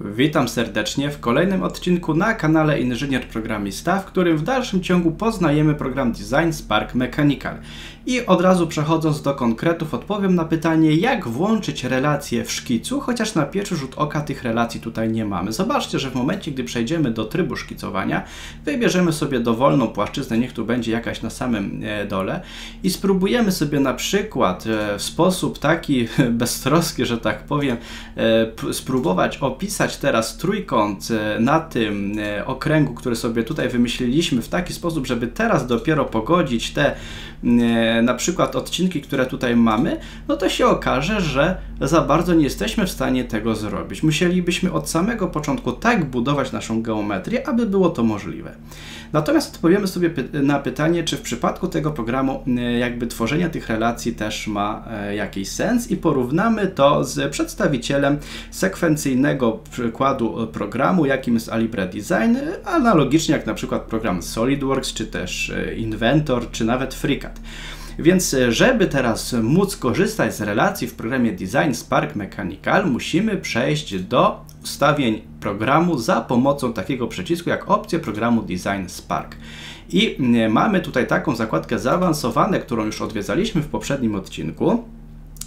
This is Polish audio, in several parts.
Witam serdecznie w kolejnym odcinku na kanale Inżynier Programista, w którym w dalszym ciągu poznajemy program Design Spark Mechanical. I od razu przechodząc do konkretów odpowiem na pytanie, jak włączyć relacje w szkicu, chociaż na pierwszy rzut oka tych relacji tutaj nie mamy. Zobaczcie, że w momencie, gdy przejdziemy do trybu szkicowania, wybierzemy sobie dowolną płaszczyznę, niech tu będzie jakaś na samym e, dole i spróbujemy sobie na przykład e, w sposób taki beztroski, że tak powiem, e, spróbować opisać teraz trójkąt na tym okręgu, który sobie tutaj wymyśliliśmy w taki sposób, żeby teraz dopiero pogodzić te na przykład odcinki, które tutaj mamy, no to się okaże, że za bardzo nie jesteśmy w stanie tego zrobić. Musielibyśmy od samego początku tak budować naszą geometrię, aby było to możliwe. Natomiast odpowiemy sobie na pytanie, czy w przypadku tego programu jakby tworzenie tych relacji też ma e, jakiś sens i porównamy to z przedstawicielem sekwencyjnego przykładu programu, jakim jest Alibre Design, analogicznie jak na przykład program SolidWorks, czy też e, Inventor, czy nawet FreeCAD. Więc e, żeby teraz móc korzystać z relacji w programie Design Spark Mechanical, musimy przejść do ustawień programu za pomocą takiego przycisku jak opcja programu Design Spark. I e, mamy tutaj taką zakładkę zaawansowane, którą już odwiedzaliśmy w poprzednim odcinku.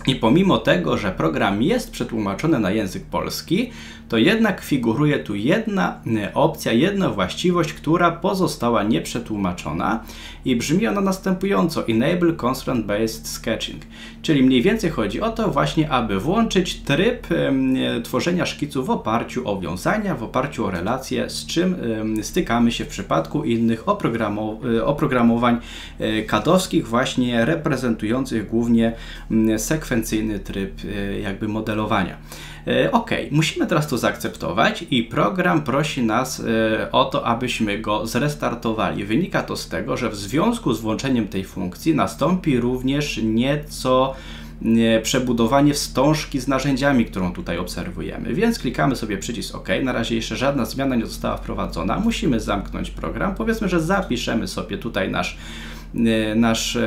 I pomimo tego, że program jest przetłumaczony na język polski, to jednak figuruje tu jedna e, opcja, jedna właściwość, która pozostała nieprzetłumaczona i brzmi ona następująco Enable Constraint Based Sketching. Czyli mniej więcej chodzi o to właśnie, aby włączyć tryb e, tworzenia szkicu w oparciu o wiązania, w oparciu o relacje, z czym e, stykamy się w przypadku innych oprogramowań kadowskich właśnie reprezentujących głównie sekwencyjny tryb jakby modelowania. E, ok, musimy teraz to zaakceptować i program prosi nas e, o to, abyśmy go zrestartowali. Wynika to z tego, że w związku z włączeniem tej funkcji nastąpi również nieco przebudowanie wstążki z narzędziami, którą tutaj obserwujemy. Więc klikamy sobie przycisk OK. Na razie jeszcze żadna zmiana nie została wprowadzona. Musimy zamknąć program. Powiedzmy, że zapiszemy sobie tutaj nasz E, nasz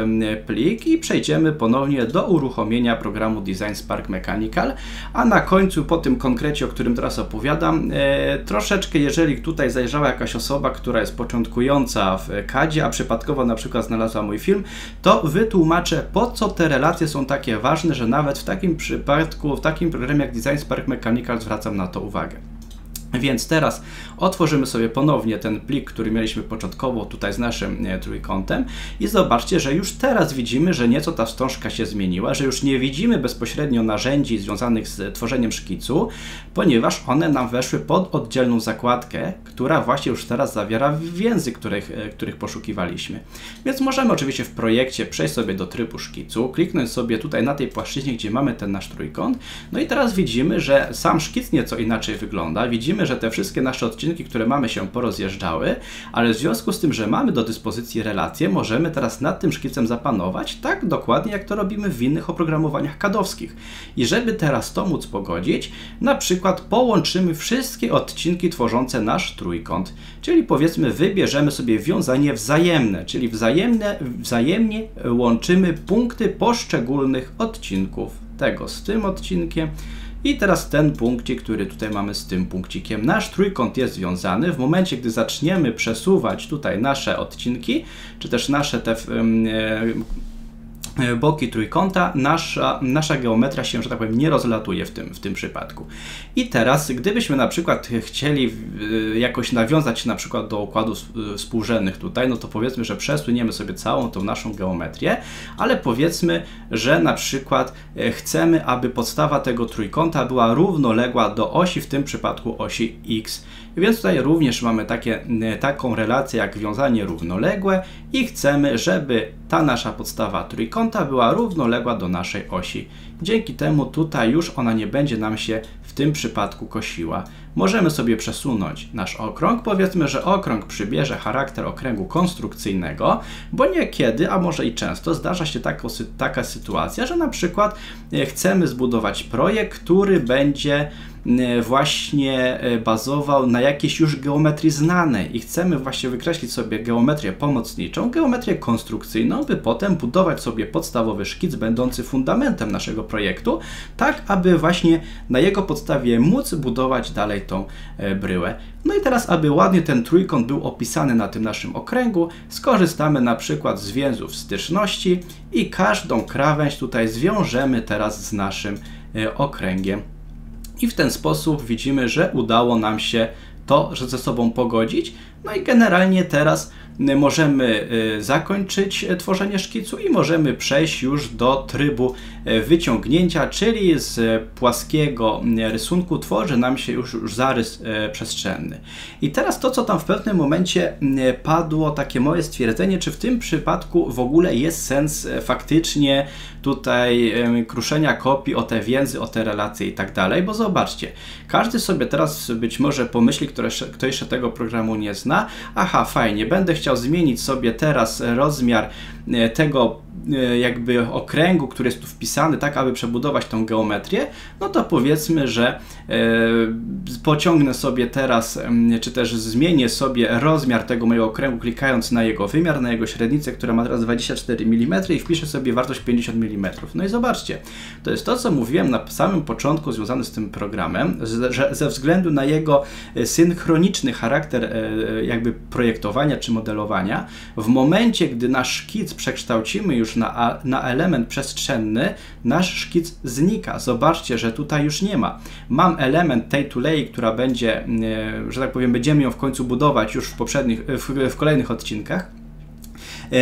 plik i przejdziemy ponownie do uruchomienia programu Design Spark Mechanical, a na końcu po tym konkrecie, o którym teraz opowiadam, e, troszeczkę jeżeli tutaj zajrzała jakaś osoba, która jest początkująca w CADzie, a przypadkowo na przykład znalazła mój film, to wytłumaczę po co te relacje są takie ważne, że nawet w takim przypadku, w takim programie jak Design Spark Mechanical zwracam na to uwagę. Więc teraz otworzymy sobie ponownie ten plik, który mieliśmy początkowo tutaj z naszym trójkątem i zobaczcie, że już teraz widzimy, że nieco ta wstążka się zmieniła, że już nie widzimy bezpośrednio narzędzi związanych z tworzeniem szkicu, ponieważ one nam weszły pod oddzielną zakładkę, która właśnie już teraz zawiera więzy, których, e, których poszukiwaliśmy. Więc możemy oczywiście w projekcie przejść sobie do trybu szkicu, kliknąć sobie tutaj na tej płaszczyźnie, gdzie mamy ten nasz trójkąt, no i teraz widzimy, że sam szkic nieco inaczej wygląda. Widzimy, że te wszystkie nasze odcinki, które mamy się porozjeżdżały, ale w związku z tym, że mamy do dyspozycji relacje, możemy teraz nad tym szkicem zapanować tak dokładnie, jak to robimy w innych oprogramowaniach kadowskich. I żeby teraz to móc pogodzić, na przykład połączymy wszystkie odcinki tworzące nasz trójkąt, czyli powiedzmy wybierzemy sobie wiązanie wzajemne, czyli wzajemne, wzajemnie łączymy punkty poszczególnych odcinków tego z tym odcinkiem i teraz ten punkcik, który tutaj mamy z tym punkcikiem. Nasz trójkąt jest związany. W momencie, gdy zaczniemy przesuwać tutaj nasze odcinki, czy też nasze te E, boki trójkąta, nasza, nasza geometria się, że tak powiem, nie rozlatuje w tym, w tym przypadku. I teraz, gdybyśmy na przykład chcieli e, jakoś nawiązać na przykład do układów e, współrzędnych tutaj, no to powiedzmy, że przesuniemy sobie całą tą naszą geometrię, ale powiedzmy, że na przykład chcemy, aby podstawa tego trójkąta była równoległa do osi, w tym przypadku osi x. Więc tutaj również mamy takie, taką relację jak wiązanie równoległe i chcemy, żeby ta nasza podstawa trójkąta była równoległa do naszej osi. Dzięki temu tutaj już ona nie będzie nam się w tym przypadku kosiła. Możemy sobie przesunąć nasz okrąg. Powiedzmy, że okrąg przybierze charakter okręgu konstrukcyjnego, bo niekiedy, a może i często zdarza się taka, taka sytuacja, że na przykład e, chcemy zbudować projekt, który będzie właśnie bazował na jakiejś już geometrii znanej i chcemy właśnie wykreślić sobie geometrię pomocniczą, geometrię konstrukcyjną, by potem budować sobie podstawowy szkic będący fundamentem naszego projektu, tak aby właśnie na jego podstawie móc budować dalej tą bryłę. No i teraz, aby ładnie ten trójkąt był opisany na tym naszym okręgu, skorzystamy na przykład z więzów styczności i każdą krawędź tutaj zwiążemy teraz z naszym e, okręgiem. I w ten sposób widzimy, że udało nam się to że ze sobą pogodzić. No i generalnie teraz możemy y, zakończyć e, tworzenie szkicu i możemy przejść już do trybu e, wyciągnięcia, czyli z płaskiego rysunku tworzy nam się już, już zarys e, przestrzenny. I teraz to, co tam w pewnym momencie padło, takie moje stwierdzenie, czy w tym przypadku w ogóle jest sens faktycznie tutaj kruszenia kopii o te więzy, o te relacje i tak dalej, bo zobaczcie, każdy sobie teraz być może pomyśli, kto jeszcze tego programu nie zna, aha, fajnie, będę chciał zmienić sobie teraz rozmiar e, tego jakby okręgu, który jest tu wpisany, tak aby przebudować tą geometrię, no to powiedzmy, że e, pociągnę sobie teraz, czy też zmienię sobie rozmiar tego mojego okręgu, klikając na jego wymiar, na jego średnicę, która ma teraz 24 mm i wpiszę sobie wartość 50 mm. No i zobaczcie, to jest to, co mówiłem na samym początku związane z tym programem, że ze względu na jego synchroniczny charakter jakby projektowania czy modelowania, w momencie, gdy nasz szkic przekształcimy już na, na element przestrzenny, nasz szkic znika. Zobaczcie, że tutaj już nie ma. Mam element tej tulei, która będzie, e, że tak powiem, będziemy ją w końcu budować już w poprzednich, w, w kolejnych odcinkach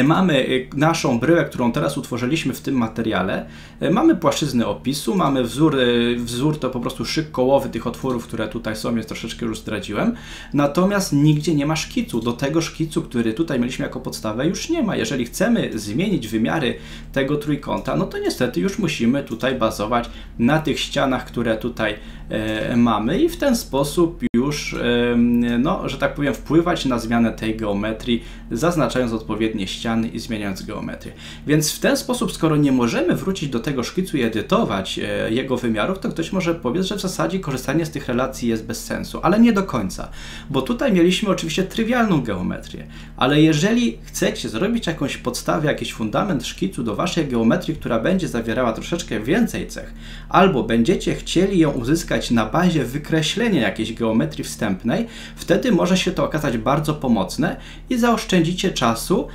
mamy e, naszą bryłę, którą teraz utworzyliśmy w tym materiale. E, mamy płaszczyznę opisu, mamy wzór, wzór to po prostu szyk kołowy tych otworów, które tutaj są, jest troszeczkę już zdradziłem. Natomiast nigdzie nie ma szkicu. Do tego szkicu, który tutaj mieliśmy jako podstawę, już nie ma. Jeżeli chcemy zmienić wymiary tego trójkąta, no to niestety już musimy tutaj bazować na tych ścianach, które tutaj e, mamy i w ten sposób już, e, no, że tak powiem, wpływać na zmianę tej geometrii, zaznaczając odpowiednie ściany i zmieniając geometrię. Więc w ten sposób, skoro nie możemy wrócić do tego szkicu i edytować e, jego wymiarów, to ktoś może powiedzieć, że w zasadzie korzystanie z tych relacji jest bez sensu, ale nie do końca, bo tutaj mieliśmy oczywiście trywialną geometrię, ale jeżeli chcecie zrobić jakąś podstawę, jakiś fundament szkicu do waszej geometrii, która będzie zawierała troszeczkę więcej cech, albo będziecie chcieli ją uzyskać na bazie wykreślenia jakiejś geometrii wstępnej, wtedy może się to okazać bardzo pomocne i zaoszczędzicie czasu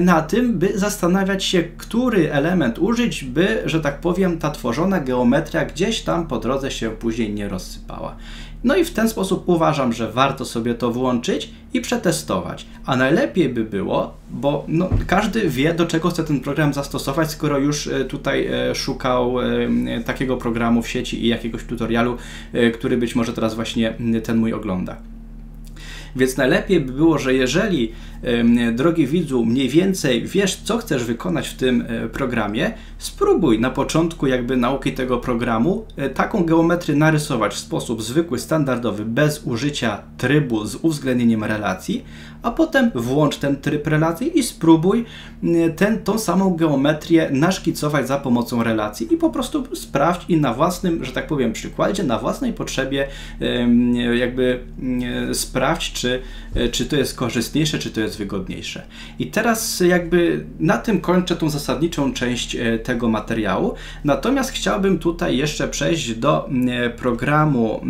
na tym, by zastanawiać się, który element użyć, by, że tak powiem, ta tworzona geometria gdzieś tam po drodze się później nie rozsypała. No i w ten sposób uważam, że warto sobie to włączyć i przetestować. A najlepiej by było, bo no, każdy wie, do czego chce ten program zastosować, skoro już e, tutaj e, szukał e, takiego programu w sieci i jakiegoś tutorialu, który być może teraz właśnie ten mój ogląda. Więc najlepiej by było, że jeżeli, drogi widzu, mniej więcej wiesz, co chcesz wykonać w tym e, programie, spróbuj na początku jakby nauki tego programu e, taką geometrię narysować w sposób zwykły, standardowy, bez użycia trybu z uwzględnieniem relacji, a potem włącz ten tryb relacji i spróbuj ten, tą samą geometrię naszkicować za pomocą relacji i po prostu sprawdź i na własnym, że tak powiem, przykładzie, na własnej potrzebie jakby sprawdź, czy, czy to jest korzystniejsze, czy to jest wygodniejsze. I teraz jakby na tym kończę tą zasadniczą część e, tego materiału. Natomiast chciałbym tutaj jeszcze przejść do programu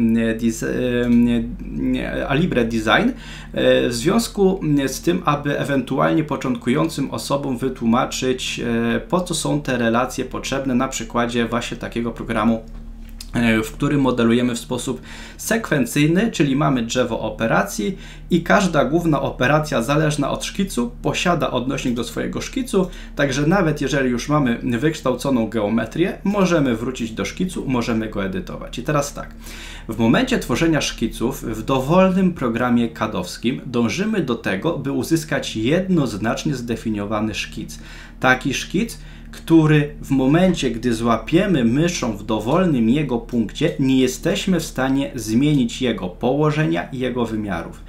Alibre Design w związku z tym, aby ewentualnie początkującym osobom wytłumaczyć, e, po co są te relacje potrzebne na przykładzie właśnie takiego programu w którym modelujemy w sposób sekwencyjny, czyli mamy drzewo operacji i każda główna operacja zależna od szkicu posiada odnośnik do swojego szkicu, także nawet jeżeli już mamy wykształconą geometrię, możemy wrócić do szkicu, możemy go edytować. I teraz tak, w momencie tworzenia szkiców w dowolnym programie kadowskim dążymy do tego, by uzyskać jednoznacznie zdefiniowany szkic. Taki szkic, który w momencie, gdy złapiemy myszą w dowolnym jego punkcie, nie jesteśmy w stanie zmienić jego położenia i jego wymiarów.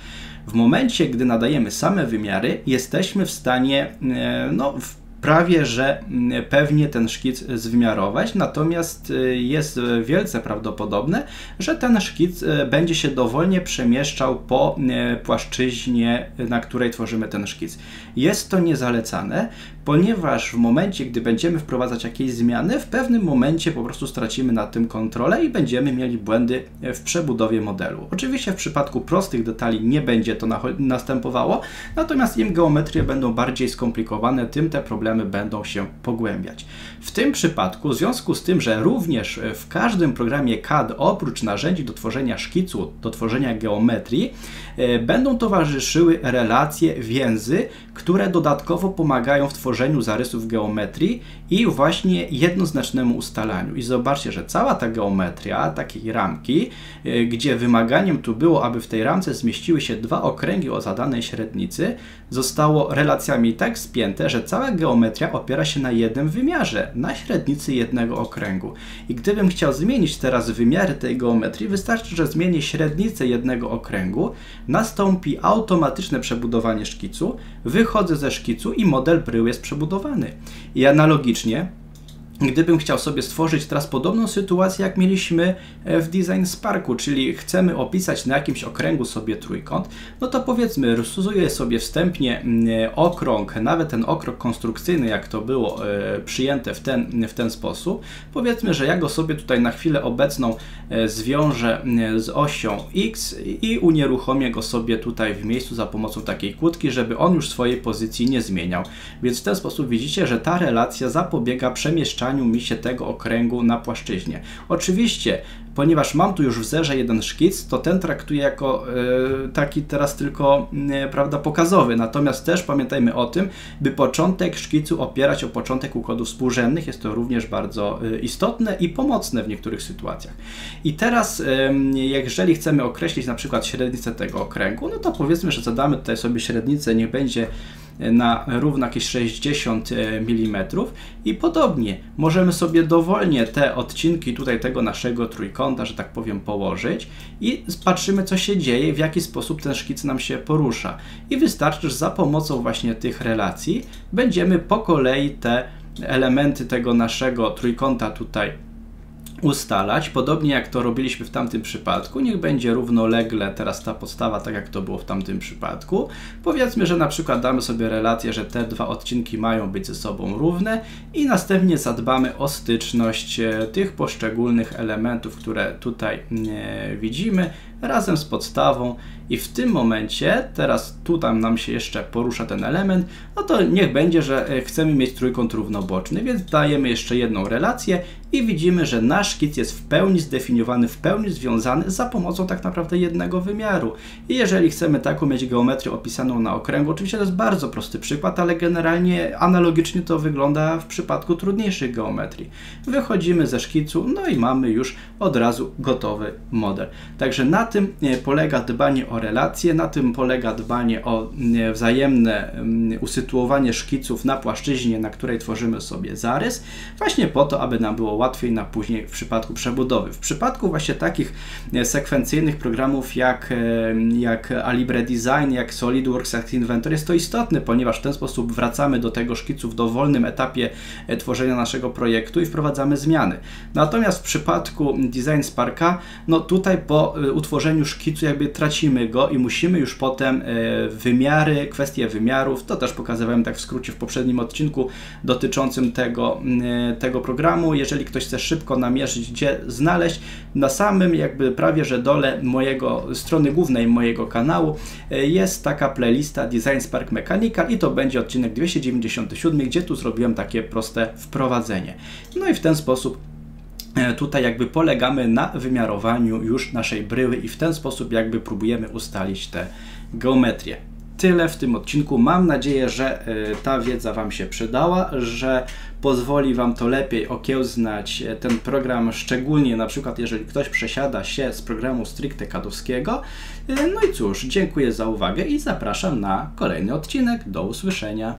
W momencie, gdy nadajemy same wymiary, jesteśmy w stanie e, no, prawie że mm, pewnie ten szkic zwymiarować, natomiast jest wielce prawdopodobne, że ten szkic będzie się dowolnie przemieszczał po płaszczyźnie, na której tworzymy ten szkic. Jest to niezalecane, ponieważ w momencie, gdy będziemy wprowadzać jakieś zmiany, w pewnym momencie po prostu stracimy nad tym kontrolę i będziemy mieli błędy w przebudowie modelu. Oczywiście w przypadku prostych detali nie będzie to następowało, natomiast im geometrie będą bardziej skomplikowane, tym te problemy będą się pogłębiać. W tym przypadku, w związku z tym, że również w każdym programie CAD oprócz narzędzi do tworzenia szkicu, do tworzenia geometrii, e, będą towarzyszyły relacje, więzy, które dodatkowo pomagają w tworzeniu zarysów geometrii i właśnie jednoznacznemu ustalaniu. I zobaczcie, że cała ta geometria, takiej ramki, e, gdzie wymaganiem tu było, aby w tej ramce zmieściły się dwa okręgi o zadanej średnicy, zostało relacjami tak spięte, że cała geometria opiera się na jednym wymiarze, na średnicy jednego okręgu. I gdybym chciał zmienić teraz wymiary tej geometrii, wystarczy, że zmienię średnicę jednego okręgu, nastąpi automatyczne przebudowanie szkicu, wychodzę ze szkicu i model brył jest przebudowany. I analogicznie Gdybym chciał sobie stworzyć teraz podobną sytuację, jak mieliśmy e, w Design Sparku, czyli chcemy opisać na jakimś okręgu sobie trójkąt, no to powiedzmy, rysuję sobie wstępnie okrąg, nawet ten okrąg konstrukcyjny, jak to było e, przyjęte w ten, w ten sposób. Powiedzmy, że ja go sobie tutaj na chwilę obecną e, zwiążę z osią X i unieruchomię go sobie tutaj w miejscu za pomocą takiej kłódki, żeby on już swojej pozycji nie zmieniał. Więc w ten sposób widzicie, że ta relacja zapobiega przemieszczaniu mi się tego okręgu na płaszczyźnie. Oczywiście, ponieważ mam tu już w zerze jeden szkic, to ten traktuję jako e, taki teraz tylko e, prawda, pokazowy. Natomiast też pamiętajmy o tym, by początek szkicu opierać o początek układów współrzędnych. Jest to również bardzo e, istotne i pomocne w niektórych sytuacjach. I teraz, jeżeli chcemy określić na przykład średnicę tego okręgu, no to powiedzmy, że zadamy tutaj sobie średnicę, niech będzie na równo jakieś 60 mm i podobnie możemy sobie dowolnie te odcinki tutaj tego naszego trójkąta, że tak powiem, położyć i patrzymy co się dzieje, w jaki sposób ten szkic nam się porusza. I wystarczy, że za pomocą właśnie tych relacji będziemy po kolei te elementy tego naszego trójkąta tutaj ustalać, podobnie jak to robiliśmy w tamtym przypadku, niech będzie równolegle teraz ta podstawa, tak jak to było w tamtym przypadku. Powiedzmy, że na przykład damy sobie relację, że te dwa odcinki mają być ze sobą równe i następnie zadbamy o styczność e, tych poszczególnych elementów, które tutaj e, widzimy, razem z podstawą i w tym momencie, teraz tutaj nam się jeszcze porusza ten element, no to niech będzie, że e, chcemy mieć trójkąt równoboczny, więc dajemy jeszcze jedną relację i widzimy, że nasz szkic jest w pełni zdefiniowany, w pełni związany za pomocą tak naprawdę jednego wymiaru. I jeżeli chcemy taką mieć geometrię opisaną na okręgu, oczywiście to jest bardzo prosty przykład, ale generalnie analogicznie to wygląda w przypadku trudniejszych geometrii. Wychodzimy ze szkicu, no i mamy już od razu gotowy model. Także na tym e, polega dbanie o relacje, na tym polega dbanie o e, wzajemne mm, usytuowanie szkiców na płaszczyźnie, na której tworzymy sobie zarys, właśnie po to, aby nam było łatwiej na później w przypadku przebudowy. W przypadku właśnie takich e, sekwencyjnych programów jak, jak Alibre Design, jak SolidWorks, jak Inventor jest to istotne, ponieważ w ten sposób wracamy do tego szkicu w dowolnym etapie tworzenia naszego projektu i wprowadzamy zmiany. Natomiast w przypadku Design Sparka, no tutaj po utworzeniu tworzeniu szkicu jakby tracimy go i musimy już potem e, wymiary, kwestie wymiarów, to też pokazywałem tak w skrócie w poprzednim odcinku dotyczącym tego, e, tego programu. Jeżeli ktoś chce szybko namierzyć, gdzie znaleźć, na samym jakby prawie, że dole mojego strony głównej mojego kanału e, jest taka playlista Design Spark Mechanical i to będzie odcinek 297, gdzie tu zrobiłem takie proste wprowadzenie. No i w ten sposób tutaj jakby polegamy na wymiarowaniu już naszej bryły i w ten sposób jakby próbujemy ustalić tę geometrię. Tyle w tym odcinku. Mam nadzieję, że e, ta wiedza Wam się przydała, że pozwoli Wam to lepiej okiełznać e, ten program, szczególnie na przykład jeżeli ktoś przesiada się z programu stricte kadowskiego. No i cóż, dziękuję za uwagę i zapraszam na kolejny odcinek. Do usłyszenia.